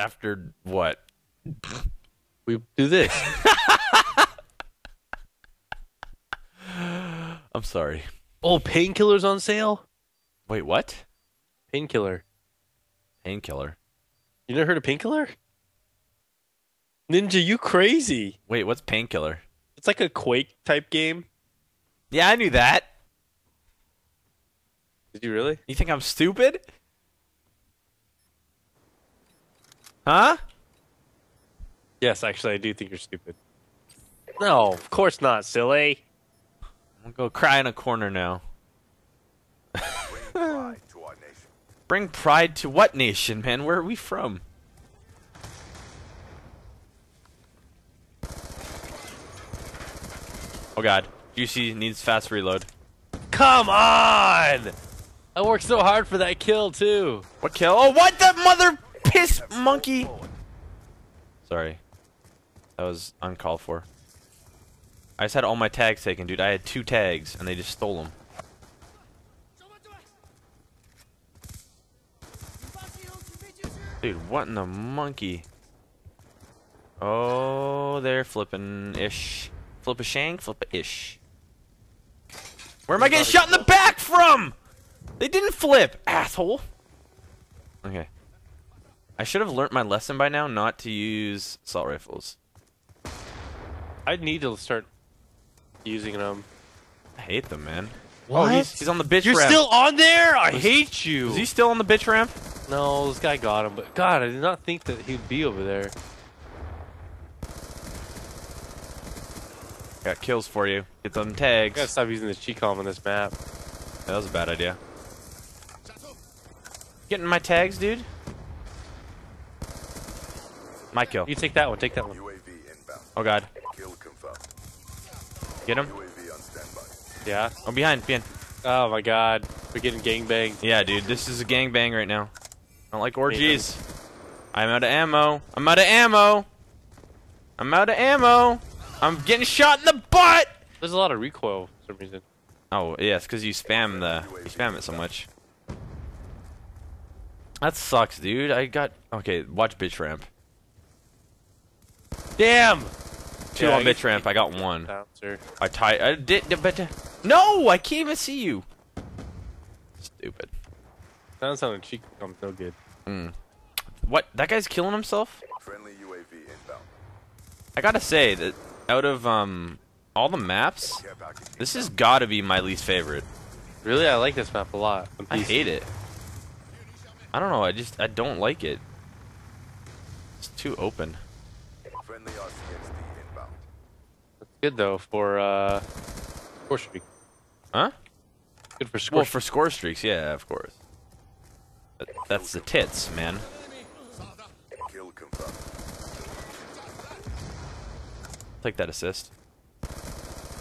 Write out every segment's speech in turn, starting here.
After what? We do this. I'm sorry. oh, painkillers on sale. Wait, what? Painkiller. Painkiller. You never heard of painkiller? Ninja, you crazy? Wait, what's painkiller? It's like a Quake type game. Yeah, I knew that. Did you really? You think I'm stupid? Huh? Yes, actually, I do think you're stupid. No, of course not, silly. I'll go cry in a corner now. Bring pride to our nation. Bring pride to what nation, man? Where are we from? Oh god. Juicy needs fast reload. Come on! I worked so hard for that kill too. What kill? Oh, what the mother piss monkey! Sorry. That was uncalled for. I just had all my tags taken, dude. I had two tags, and they just stole them. Dude, what in the monkey? Oh, they're flipping ish. Flip a shank, flip a ish. Where am I getting shot in the back from? They didn't flip, asshole. Okay. I should have learnt my lesson by now not to use assault rifles. I need to start using them. I hate them, man. What? Oh, he's, he's on the bitch ramp. You're ramp. still on there? I hate you. Is he still on the bitch ramp? No, this guy got him, but God, I did not think that he'd be over there. Got kills for you. Get them I tags. gotta stop using the cheat column on this map. That was a bad idea. Getting my tags, dude? My kill. You take that one, take that one. UAV inbound. Oh god. Kill confirmed. Get him. UAV on standby. Yeah. Oh, behind, behind. Oh my God, we're getting gangbanged. Yeah, dude, this is a gangbang right now. I don't like orgies. I'm out of ammo. I'm out of ammo. I'm out of ammo. I'm getting shot in the butt. There's a lot of recoil for some reason. Oh, yeah, it's because you spam the you spam it so much. That sucks, dude. I got okay. Watch bitch ramp. Damn. Two Yeah, on you- bitch ramp. I got one. Bouncer. I tied. I did, but no, I can't even see you. Stupid. Sounds on a cheat column no good. What? That guy's killing himself. Friendly UAV inbound. I gotta say that out of um all the maps, this has got to be my least favorite. Really, I like this map a lot. I hate it. I don't know. I just I don't like it. It's too open. Friendly RCXD inbound. It's good though for uh, score streak. Huh? Good for score. Well, for score streaks, yeah, of course. That- That's the tits, man. Take that assist.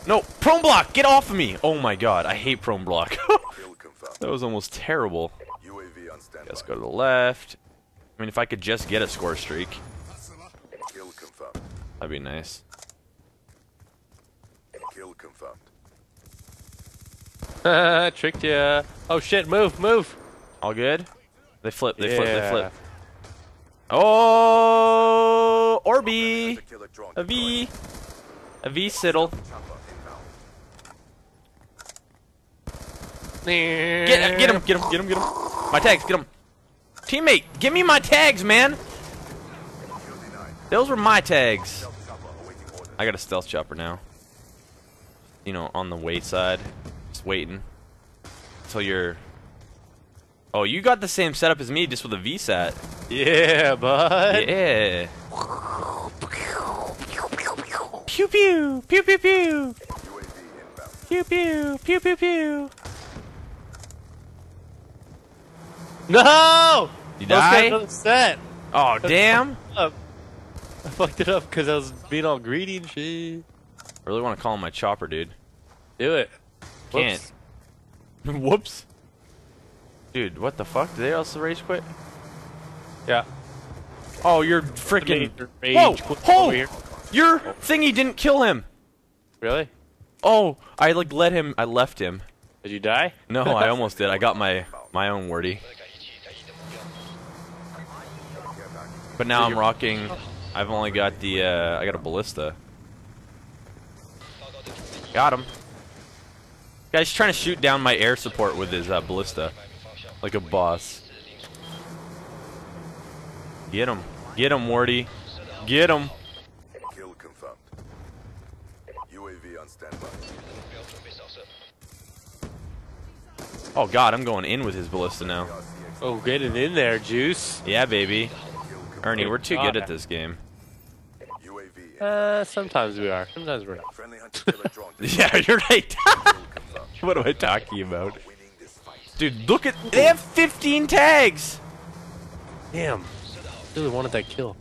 No, prone block! Get off of me! Oh my god, I hate prone block. That was almost terrible. UAV on standby. Let's go to the left. I mean, if I could just get a score streak, that'd be nice. Kill confirmed. Tricked ya. Oh shit! Move, move. All good? They flip, they flip, they flip. Oh, Orby! The killer drone A V! A V Siddle. deployed. Chopper inbound. Get, get him, get him, get him, get him. My tags, get him. Teammate, give me my tags, man! Those were my tags. Stealth chopper awaiting orders. I got a stealth chopper now. You know, on the way side. Just waiting. Until you're... Oh, you got the same setup as me, just with a VSAT. Yeah, bud. Yeah. Pew pew, pew pew pew, pew pew, pew pew pew. No. You die? upset. Oh damn! I fucked it up because I was being all greedy and shit. I really want to call him my chopper, dude. Do it. Can't. Whoops. Dude, what the fuck? Did they also rage quit? Yeah. Oh, you're freaking. Whoa! here. Your thingy didn't kill him. Really? Oh, I like let him. I left him. Did you die? No, I almost did. I got my my own wordy. But now I'm rocking. I've only got the. Uh, I got a ballista. Got him. Guy's trying to shoot down my air support with his uh, ballista, like a boss. Get him, get him, Wardy, get him. Kill confirmed. UAV on standby. Oh God, I'm going in with his ballista now. Oh, get it in there, Juice. Yeah, baby. Ernie, we're too good at this game. Uh, sometimes we are. Sometimes we're not. Friendly hunter killer drone. Yeah, you're right. Kill confirmed. what am I talking about? Winning this fight. Dude, look at. They have 15 tags. Damn. Really wanted that kill.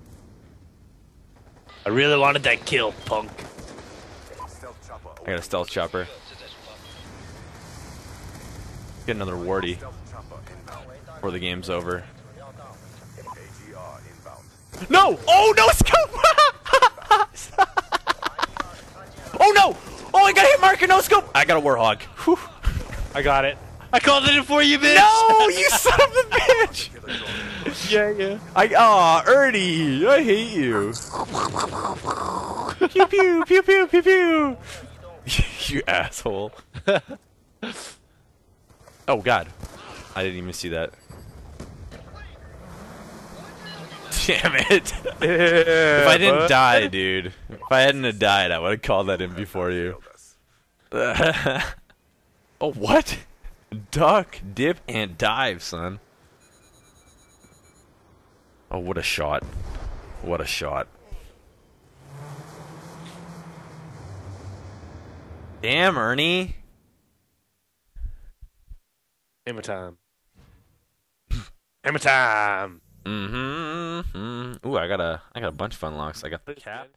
I really wanted that kill, punk. I got a stealth chopper. Get another wardy Stealth chopper inbound. before the game's over. No! Oh no, scope! oh no! Oh, I got hit marker, no scope! I got a Warthog. I got it. I called it in for you, bitch. No, you son of a bitch! Yeah, yeah. I aw, Ernie, I hate you. pew pew pew pew pew pew. you asshole. oh God, I didn't even see that. Damn it! if I didn't die, dude, if I hadn't have died, I would have called that in before you. Oh what? Duck, dip, and dive, son. Oh, what a shot! What a shot! Damn, Ernie. Hammer time. Hammer time. Mm-hmm. mm-hmm. Ooh, I got a, I got a bunch of fun locks. I got the cap.